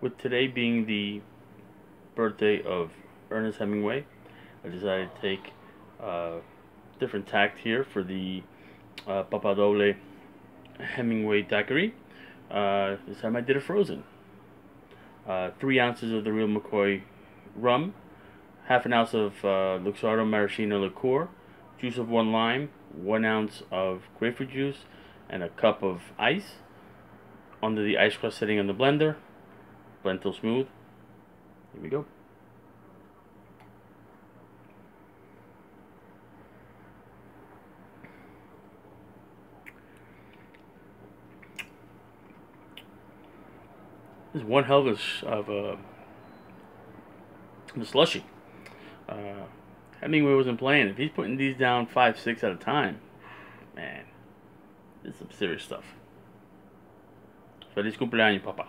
with today being the birthday of Ernest Hemingway, I decided to take a different tact here for the uh, Papá Doble Hemingway daiquiri. Uh, this time I did it frozen. Uh, three ounces of the real McCoy rum, half an ounce of uh, Luxardo Maraschino liqueur, juice of one lime, one ounce of grapefruit juice, and a cup of ice. Under the ice crust sitting in the blender. Blend till smooth. Here we go. This is one hell of a, of a, a slushy. Uh, Hemingway wasn't playing. If he's putting these down five, six at a time, man, this is some serious stuff. Feliz cumpleaños, papá.